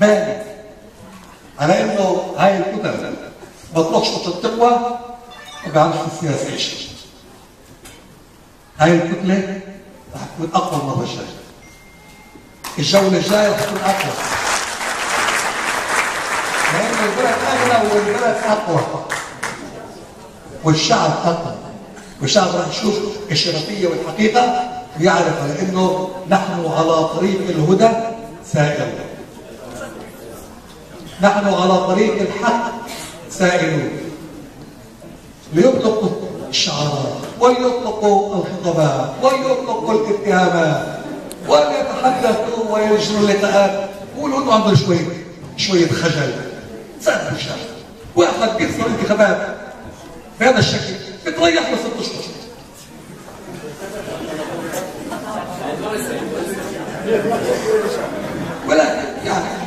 بالي على إنه هاي الكتل ما تروحش تقوى ما بيعرفش السياسة إيش. هاي الكتلة رح تكون أقوى المره الجايه الجولة الجاية رح تكون أقوى. لأن البلد اغلى والبلد أقوى. والشعب أقوى. والشعب راح يشوف الشرفية والحقيقة ويعرف على انه نحن على طريق الهدى سائر نحن على طريق الحق سائلون. ليطلقوا الشعارات وليطلقوا الخطابات وليطلقوا الاتهامات وليتحدثوا ويجروا اللقاءات. قولوا انه عندهم شوية شوية خجل. سهل الشعب. واحد بيخسر انتخابات بهذا الشكل بتريح له ست أشهر. ولكن يعني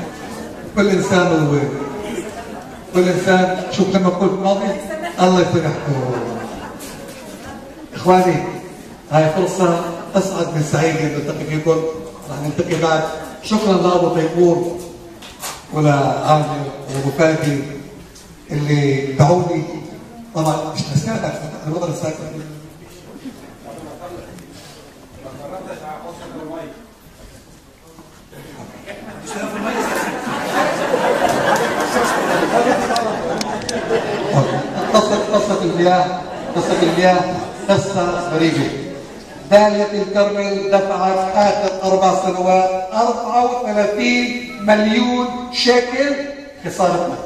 كل إنسان هو. كل إنسان شوف لما قلت ماضي الله يسامحكم إخواني هاي فرصة أسعد من سعيد اني التقي فيكم. رح نلتقي بعد. شكرا لأبو تيمور ولعامر وأبو فادي اللي دعوني. طبعا مش نسيانك أنا بقدر اسالك قصة المياه قصة المياه قصة غريبة. دالية الكرمل دفعت آخر أربع سنوات 34 مليون شيكل خسارة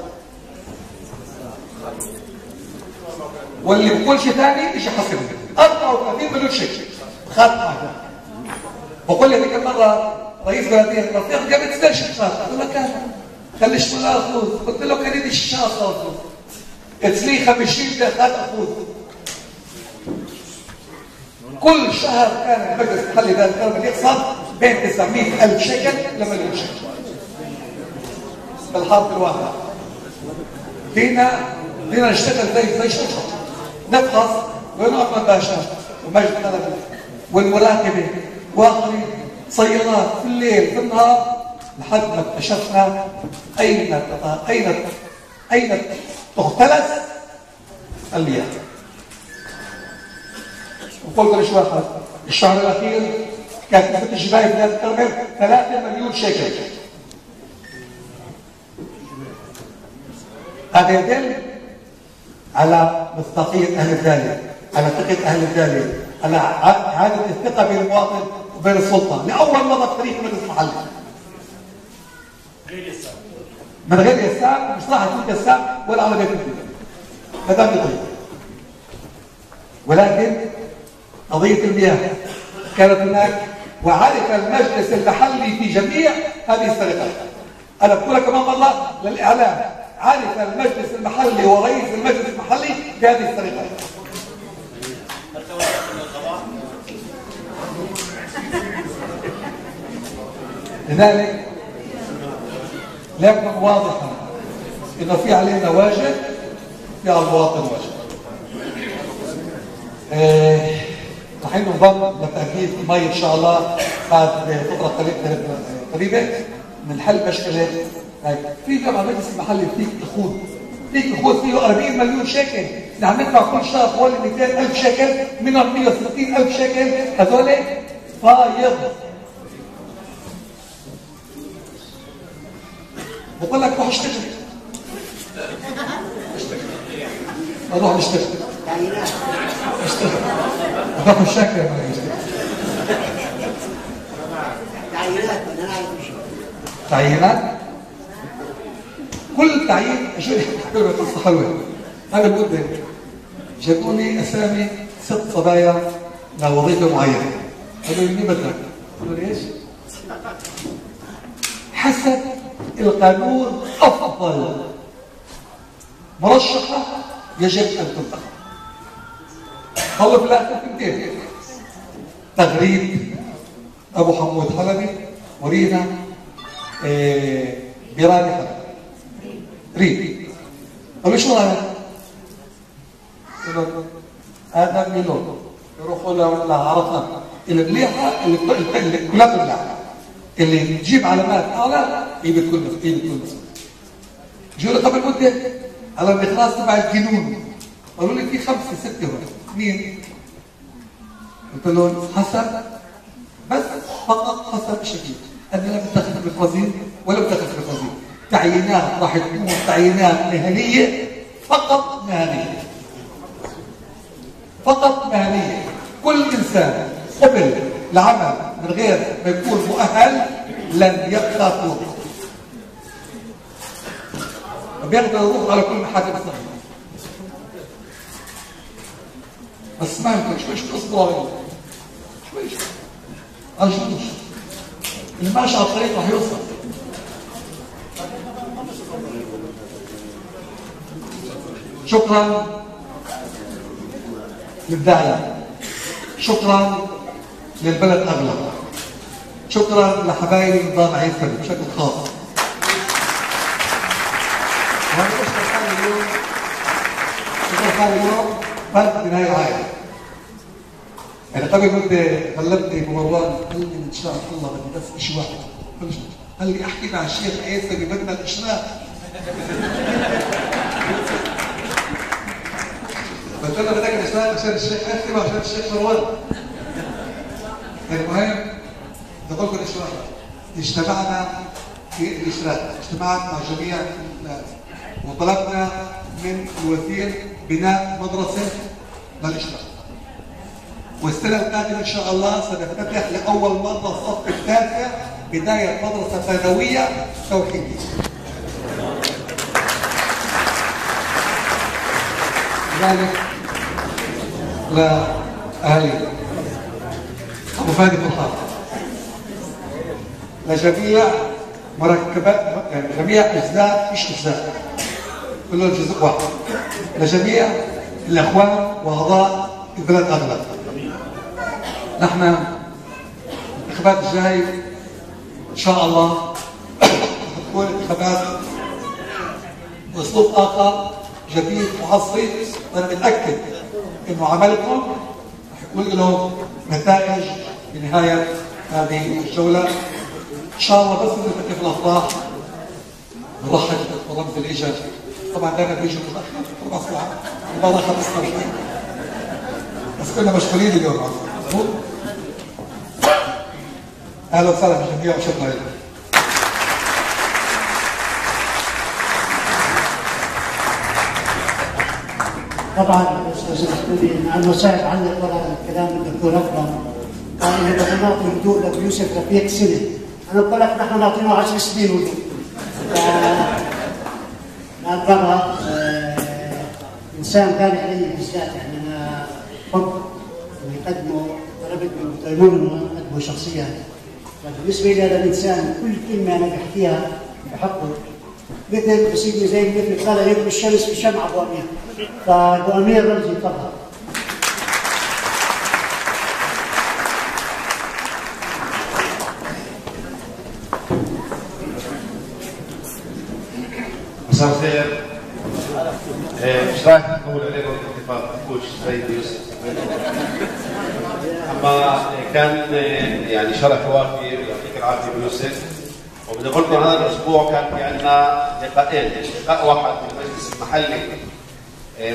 واللي بكل شيء ثاني مش يحصل؟ 34 مليون شيكل. خدمة بقول لي هذيك المرة رئيس بلدية الرفيق قبل سنة شخصات قال لك خليش من أخذ قلت له كان يدي الشاطر تسليه 50 دقيقة أخذ كل شهر كان المجلس المحلي ذا الكرم يقصد بين 900 ألف شيكل لمليون شيكل بالحرب الواحدة. فينا فينا نشتغل زي زي شرطة. نفحص ونعمل باشا ومجد طلبة والمراقبة واخرين سيارات في الليل في النهار. لحد ما اكتشفنا أين أين أين تختلس المياه وقلت ليش واحد الشهر الأخير كانت نسبة الشباب في الكرمل 3 مليون شيكل. هذا يدل على مصداقية أهل الدالية على ثقة أهل الدالية على عادة الثقة بين المواطن وبين السلطة لأول مرة في تاريخ مجلس محلي من غير يسام مش راح تكون يسام ولا على بيت هذا طريق ولكن قضية المياه كانت هناك وعرف المجلس المحلي في جميع هذه السرقات أنا بقولها كمان مرة للإعلام عرف المجلس المحلي ورئيس المجلس المحلي بهذه السرقات لذلك ليكن واضحا انه في علينا واجب في على المواطن واجب. آه، رح ننضم لتاكيد مي إن شاء الله بعد فتره قريبة من حل مشكلة. في جمع مجلس المحلي فيك اخوذ فيك اخوذ فيه 40 مليون شيكل. نحن ندفع كل شهر حوالي 200 ألف شيكل منهم 160 ألف شيكل. هذول فايض. بقول لك روح اشتغل. أروح اشتغل. اشتغل. اخاف الشكل ما يشتغل تعيينات؟ تعيينات كل تعيين شو حلوة قصه حلوة أنا بودي جابوني أسامي ست صبايا لوظيفه معينة. قالوا لي مين بدك؟ قالوا لي إيش؟ حسب القانون أفضل. مرشحة يجب أن تنتخب في الآخر كلمتين تغريب أبو حمود حلبي ورينا إيه بيراني حلبي. ريد. قالوا شو هذا؟ هذا ميلون. يروحوا له عرفنا المليحه اللي كلها مليحه اللي تجيب علامات اعلى هي بتكون هي بتكون جو قبل مدة على المخراج تبع الجنون. قالوا لي في خمسة ستة هون. مين؟ قلت لهم حسب بس فقط حسب الشكل أنا لا بتاخذ المخرزين ولا بتاخذ المخرزين تعيينات راح تكون تعيينات مهنية فقط مهنية. فقط مهنية. كل إنسان قبل العمل من غير ما يكون مؤهل لن يبقى فوق بيقدر يروح على كل محاكم صغيرة بس ما يمكن شوي شوي اصبروا عليه شوي شوي. ارجوش اللي ماشي على الطريق راح يوصل. شكرا للداعية. شكرا للبلد اغلى شكرا لحبايبي نظام عيسى بشكل خاص. وأنا بشكر حالي اليوم. بشكر حالي اليوم. فرد بنهاية العالم يعني قبل مدة كلمتني بمروان. قال لي إن شاء الله بدي بس شيء واحد. قال لي أحكي مع الشيخ عيسى بمبنى الإشراق. قلت له بدك الاشراق عشان الشيخ عيسى وعشان الشيخ مروان. المهم نقول الاشراق اجتمعنا في الاشراق اجتمعت مع جميع وطلبنا من الوزير بناء مدرسة للاشراق والسنة القادمه إن شاء الله سنفتتح لأول مرة الصف التاسع بداية مدرسة ثانوية توحيدية. ذلك لاهالي أبو فادي الخطاب لجميع مركبات يعني جميع أجزاء مش اجزاء كله جزء واحد. لجميع الأخوان وأعضاء البلد اغلب نحن الانتخابات الجاي إن شاء الله تكون انتخابات بأسلوب آخر جديد وعصري وأنا متأكد انه عملكم رح يكون له نتائج بنهايه هذه الجولة. إن شاء الله بس نفتح في الأفراح نرحب برمز الاجابه طبعا دائما بيجوا متاخر ربع ساعه المباراه خلصنا بس كنا مشغولين اليوم. أهلا وسهلا بالجميع وشكرا لكم. طبعا أستاذ أنا ساعد علق ورا كلام الدكتور أكرم. قال بدنا نعطي هدوء لابو يوسف رفيق سنه أنا بقول لك نحن نعطينه 10 سنين هدوء ما ترى إنسان كان علي بالذات يعني أنا حب يقدمه طلبت من تيمون إنه يقدمه شخصيا بالنسبة لي هذا الإنسان كل كلمة أنا بحكيها بحقه. مثل بسيدي زي مثل قال يبني الشمس في شمعة ابو امير فابو امير رمزي طبعا رايح أقول عليه اتفاق كوتش سيد يوسف اما كان يعني شرف وافي يعطيك العافيه يوسف لكم هذا الأسبوع كان في عندنا لقاءين لقاء واحد في المجلس المحلي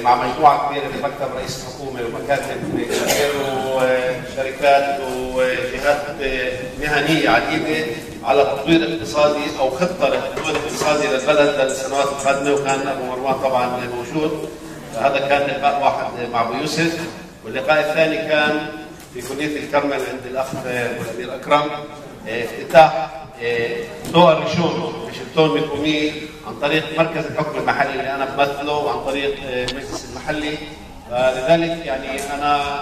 مع مجموعه كبيره في مكتب رئيس الحكومة ومكاتب كبيره وشركات وجهات مهنيه عديده على تطوير اقتصادي أو خطة لتطوير اقتصادي للبلد للسنوات القادمة وكان أبو مروان طبعا موجود. فهذا كان لقاء واحد مع أبو يوسف. واللقاء الثاني كان في كليه الكرمل عند الأخ الأمير أكرم افتتاح ضوء الرشوم بشلتون متومي عن طريق مركز الحكم المحلي اللي أنا بمثله وعن طريق المجلس المحلي. فلذلك يعني أنا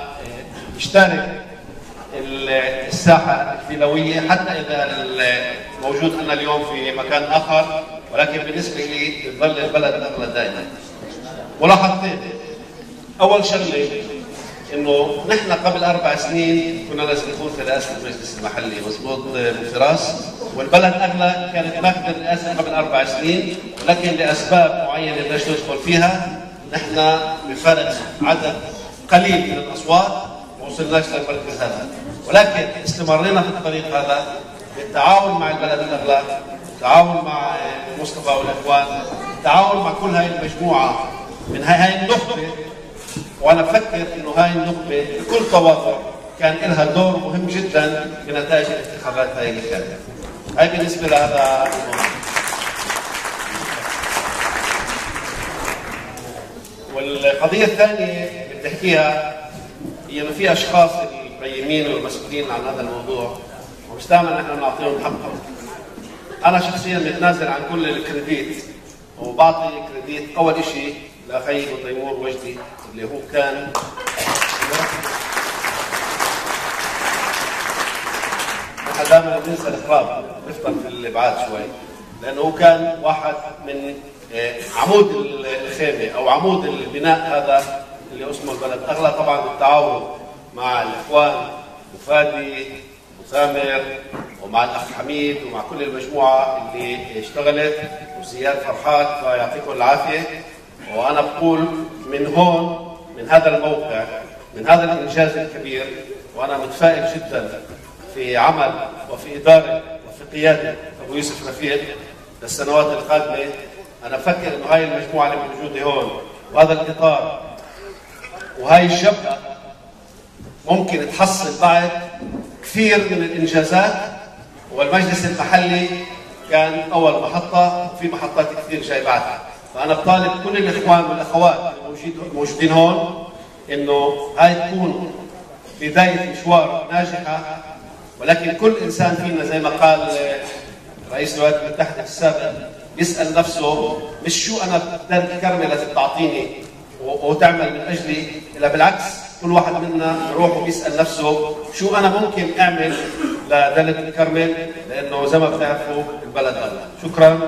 مشترك الساحة الفيلوية حتى إذا موجود أنا اليوم في مكان آخر ولكن بالنسبة لي يظل البلد اغلى دائما. ملاحظتين أول شغلة إنه نحن قبل أربع سنين كنا نكون في رئاسه المجلس المحلي مضبوط ابو فراس والبلد أغلى كانت ماخذة الرئاسه قبل أربع سنين ولكن لأسباب معينة بدناش ندخل فيها نحن بفرق عدد قليل من الأصوات ما وصلناش للمركز هذا ولكن استمرينا في الطريق هذا بالتعاون مع البلد الاغلى بالتعاون مع مصطفى والإخوان بالتعاون مع كل هاي المجموعة. من هاي هاي النخبة وأنا بفكر إنه هاي النخبة بكل تواضع كان لها دور مهم جدا في نتائج الانتخابات هاي اللي كانت هاي بالنسبة لهذا الموضوع. والقضية الثانية بدي أحكيها هي إنه في أشخاص القيمين والمسؤولين عن هذا الموضوع. ومش دائما نحن نعطيهم حقهم. أنا شخصيا متنازل عن كل الكريديت وبعطي كريديت أول شيء لاخي تيمور وجدي اللي هو كان. نحن دائما بننسى الاقراب نفطر في الإبعاد شوي لأنه هو كان واحد من آه، عمود الخيمة أو عمود البناء هذا اللي اسمه البلد. أغلى طبعا بالتعاون مع الإخوان وفادي وسامر ومع الأخ حميد ومع كل المجموعة اللي اشتغلت وزياد فرحات فيعطيكم العافية. وأنا بقول من هون من هذا الموقع من هذا الإنجاز الكبير وأنا متفائل جدا في عمل وفي إدارة وفي قيادة أبو يوسف رفيق للسنوات القادمة. أنا بفكر إنه هاي المجموعة اللي موجودة هون وهذا الإطار وهي الجبهه ممكن تحصل بعد كثير من الإنجازات. والمجلس المحلي كان أول محطة وفي محطات كثير جاي بعدها فأنا بطالب كل الإخوان والأخوات الموجودين هون إنه هاي تكون بداية مشوار ناجحة. ولكن كل إنسان فينا زي ما قال رئيس الولايات المتحدة السابق يسال نفسه مش شو أنا بدل كرمه لازم تعطيني وتعمل من أجلي؟ إلا بالعكس كل واحد منا يروح ويسال نفسه شو أنا ممكن أعمل لدلة الكرمل لأنه زي ما بتعرفوا البلد اغلى شكرا.